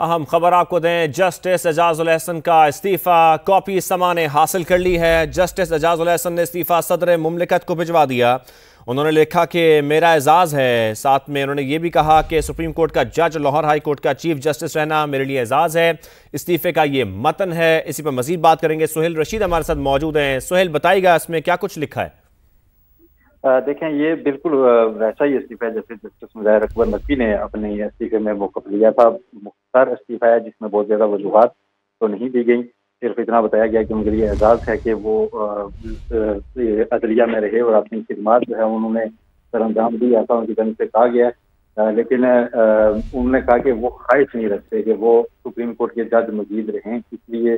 अहम खबर आपको दें, जस्टिस एजाजुल एहसन का इस्तीफ़ा कॉपी समा ने हासिल कर ली है। जस्टिस एजाजुल एहसन ने इस्तीफ़ा सदर मुमलिकत को भिजवा दिया। उन्होंने लिखा कि मेरा एजाज़ है। साथ में उन्होंने ये भी कहा कि सुप्रीम कोर्ट का जज, लाहौर हाई कोर्ट का चीफ जस्टिस रहना मेरे लिए एजाज़ है। इस्तीफ़े का ये मतन है। इसी पर मजीद बात करेंगे। सुहेल रशीद हमारे साथ मौजूद हैं। सुहेल, बताइएगा इसमें क्या कुछ लिखा है? देखें, ये बिल्कुल वैसा ही इस्तीफा है जैसे जस्टिस मुजाहिर अकबर नकवी ने अपने इस्तीफे में मौकफ लिया था। मुख्तार इस्तीफा है जिसमें बहुत ज़्यादा वजूहत तो नहीं दी गई। सिर्फ़ इतना बताया गया कि उनके लिए एजाज़ है कि वो अदलिया में रहे और अपनी खदमात जो है उन्होंने सर अंजाम दी ऐसा उनकी जन से कहा गया। लेकिन उन्होंने कहा कि वो ख्वाहिश नहीं रखते कि वो सुप्रीम कोर्ट के जज मजीद रहें। इसलिए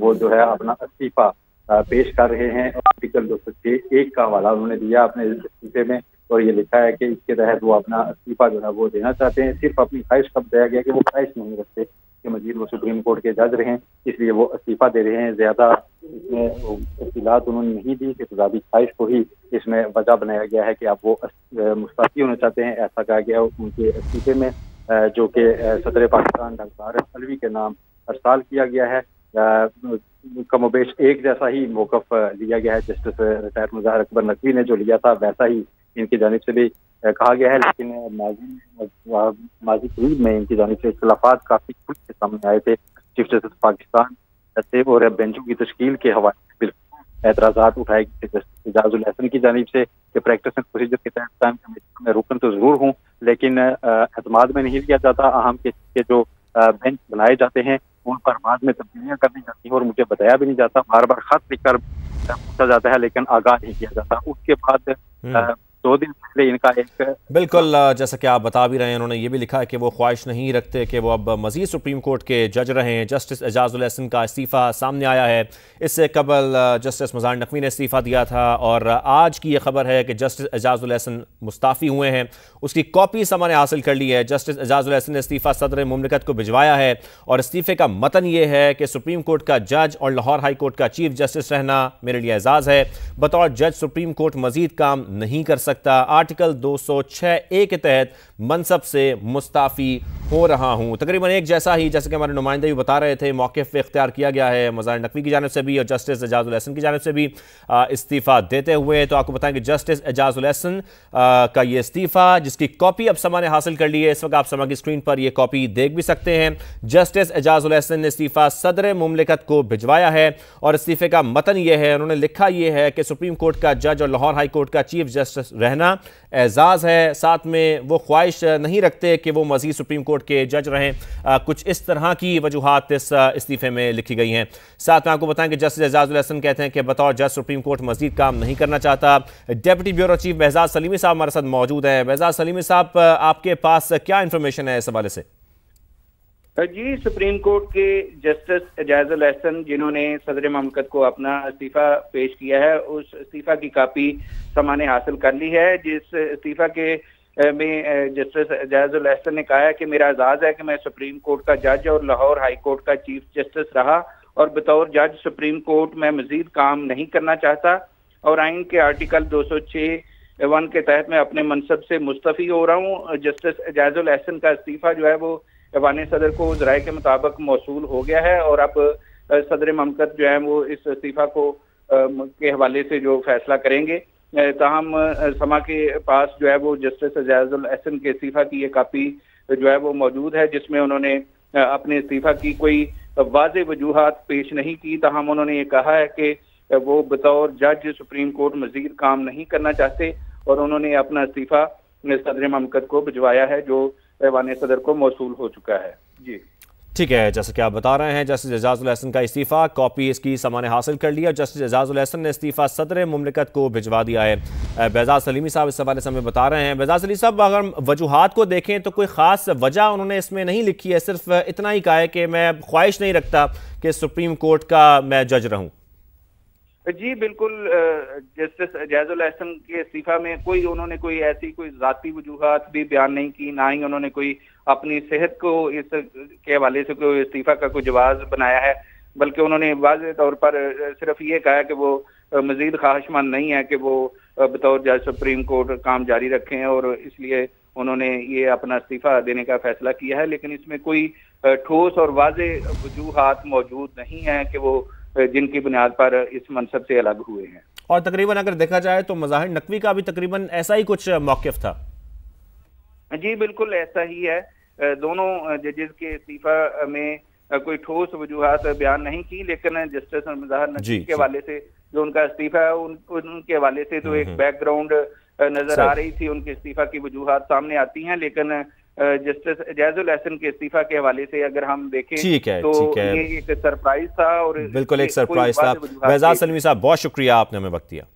वो जो है अपना इस्तीफा पेश कर रहे हैं आर्टिकल दो सौ छह एक का हवाला उन्होंने दिया अपने इस्तीफे में और ये लिखा है कि इसके तहत वो अपना इस्तीफा जो है वो देना चाहते हैं। सिर्फ़ अपनी ख्वाहिश कब दिया गया कि वो ख्वाहिश नहीं रखते कि मजीद वो सुप्रीम कोर्ट के जज रहे हैं इसलिए वो इस्तीफा दे रहे हैं। ज़्यादा इसमें तफसीलात उन्होंने नहीं दी कि ख्वाहिश को ही इसमें वजह बनाया गया है कि आप वो मुस्ताफी होना चाहते हैं, ऐसा कहा गया उनके इस्तीफे में जो कि सदर पाकिस्तान डॉक्टर अलवी के नाम अरसाल किया गया है। कमोबेश एक जैसा ही मौकफ लिया गया है जस्टिस रिटायर मुजाहर अकबर नकवी ने जो लिया था, वैसा ही इनकी जानब से भी कहा गया है, लेकिन माजी माजी करीब में इनकी जानब से इख्लाफात काफ़ी खुल के सामने आए थे। चीफ जस्टिस पाकिस्तान तसेब और बेंचों की तश्कील के हवाले से बिल्कुल एतराज़ा उठाए गए थे। जस्टिस इजाजुल हसन की जानब से कि प्रैक्टिस एंड प्रोसीजर के तहत टाइम कमेटी में रुकन तो ज़रूर हूँ, लेकिन अतमाद में नहीं लिया जाता। अहम के जो बेंच बनाए जाते हैं उन पर बाद में तब्दीलियाँ करनी जाती हैं और मुझे बताया भी नहीं जाता बार बार खत लिखकर पूछा जाता है लेकिन आगाह नहीं किया जाता उसके बाद हम्म। दो दिन पहले इनका एक बिल्कुल जैसा कि आप बता भी रहे हैं, उन्होंने ये भी लिखा है कि वो ख्वाहिश नहीं रखते कि वो अब मजीद सुप्रीम कोर्ट के जज रहे। हैं जस्टिस एजाजुल हसन का इस्तीफ़ा सामने आया है। इससे कबल जस्टिस मजार नकवी ने इस्तीफ़ा दिया था और आज की ये खबर है कि जस्टिस एजाजुल हसन मुस्ताफ़ी हुए हैं। उसकी कॉपी ने हासिल कर ली है। जस्टिस एजाजुल ने इस्तीफ़ा सदर मुमलिकत को भिजवाया है और इस्तीफ़े का मतन ये है कि सुप्रीम कोर्ट का जज और लाहौर हाई कोर्ट का चीफ जस्टिस रहना मेरे लिए एजाज़ है। बतौर जज सुप्रीम कोर्ट मजीद काम नहीं कर सकता। आर्टिकल 206 ए के तहत मनसब से मुस्ताफ़ी हो रहा हूँ। तकरीबन एक जैसा ही, जैसे कि हमारे नुमाइंदे भी बता रहे थे, मौके पर इख्तियार किया गया है मजार नकवी की जानब से भी और जस्टिस एजाज हसन की जानब से भी इस्तीफ़ा देते हुए। तो आपको बताएँ कि जस्टिस एजाज हसन का ये इस्तीफ़ा, जिसकी कॉपी अब समा ने हासिल कर ली है, इस वक्त आप समा की स्क्रीन पर यह कॉपी देख भी सकते हैं। जस्टिस एजाज हसन ने इस्तीफ़ा सदर मुमलिकत को भिजवाया है और इस्तीफ़े का मतन यह है, उन्होंने लिखा यह है कि सुप्रीम कोर्ट का जज और लाहौर हाई कोर्ट का चीफ जस्टिस रहना एजाज़ है। साथ में वो ख्वाहिश नहीं रखते कि वो मजीद सुप्रीम कोर्ट के जज रहें आ, कुछ इस तरह की वजूहत इस इस्तीफ़े में लिखी गई हैं। साथ में आपको बताएँ कि जस्टिस एजाजुल हसन कहते हैं कि बतौर जज सुप्रीम कोर्ट मजीद काम नहीं करना चाहता। Deputy bureau chief Behzad Salimi साहब हमारे साथ मौजूद हैं। बहजाज सलीमी साहब आपके पास क्या इन्फॉर्मेशन है इस हवाले से? जी सुप्रीम कोर्ट के जस्टिस एजाजुल एहसन जिन्होंने सदर ममकत को अपना इस्तीफा पेश किया है उस इस्तीफा की कापी समा ने हासिल कर ली है जिस इस्तीफा के में जस्टिस एजाजुल एहसन ने कहा है कि मेरा एजाज है कि मैं सुप्रीम कोर्ट का जज और लाहौर हाई कोर्ट का चीफ जस्टिस रहा और बतौर जज सुप्रीम कोर्ट में मजीद काम नहीं करना चाहता और आइन के आर्टिकल दो सौ छः वन के तहत मैं अपने मनसब से मुस्तफ़ी हो रहा हूँ। जस्टिस एजाजुल एहसन का इस्तीफा जो है वो वान सदर को जराये के मुताबिक मौसू हो गया है और अब सदर ममकत जो है वो इस इस्तीफा को के हवाले से जो फैसला करेंगे। ताहम समा के पास जो है वो जस्टिस एजाजुल एहसन के इस्तीफा की ये कापी जो है वो मौजूद है, जिसमें उन्होंने अपने इस्तीफा की कोई वाज वजूहत पेश नहीं की। ताहम उन्होंने ये कहा है कि वो बतौर जज, सुप्रीम कोर्ट मजीद काम नहीं करना चाहते और उन्होंने अपना इस्तीफा सदर ममकत को भिजवाया है, जो ऐवान सदर को मौसू हो चुका है। जी। ठीक है, जैसा कि आप बता रहे हैं, जस्टिस एजाजुल हसन का इस्तीफ़ा, कॉपी इसकी सामान्य हासिल कर लिया। जस्टिस एजाजुल हसन ने इस्तीफ़ा सदर मुमलिकत को भिजवा दिया है। बेजाज सलीमी साहब इस हवाले से हमें बता रहे हैं, बेजाज सलीम साहब, अगर वजूहत को देखें तो कोई ख़ास वजह उन्होंने इसमें नहीं लिखी है, सिर्फ़ इतना ही कहा है कि मैं ख्वाहिश नहीं रखता कि सुप्रीम कोर्ट का मैं जज रहूँ। जी, बिल्कुल जस्टिस जैजुल एहसन के इस्तीफा में कोई उन्होंने कोई ऐसी कोई जाती वजूहत भी बयान नहीं की, ना ही उन्होंने कोई अपनी सेहत को इस के हवाले से कोई इस्तीफा का कोई जवाब बनाया है, बल्कि उन्होंने वाज तौर पर सिर्फ़ ये कहा कि वो मजीद ख्वाहिशमंद नहीं है कि वो बतौर जज सुप्रीम कोर्ट काम जारी रखें और इसलिए उन्होंने ये अपना इस्तीफा देने का फैसला किया है, लेकिन इसमें कोई ठोस और वाज वजूहत मौजूद नहीं है कि वो जिनकी बुनियाद पर इस मनसब से अलग हुए हैं। और तकरीबन अगर देखा जाए तो मजाहिर नकवी का भी तकरीबन ऐसा ही कुछ मौकफ था। जी बिल्कुल ऐसा ही है। दोनों जजेस के इस्तीफा में कोई ठोस वजूहत बयान नहीं की लेकिन जस्टिस मजहर नकवी के हवाले से जो उनका इस्तीफा है उन, उनके हवाले से तो एक बैकग्राउंड हम्म, हम्म। नज़र आ रही थी उनके इस्तीफा की वजूहत सामने आती हैं लेकिन जस्टिस जैजुल हसन के इस्तीफा के हवाले से अगर हम देखें ठीक है तो ठीक है। ये एक सरप्राइज़ था और बिल्कुल एक सरप्राइज़ था। फैजाज सलमी साहब बहुत शुक्रिया आपने हमें वक्त दिया।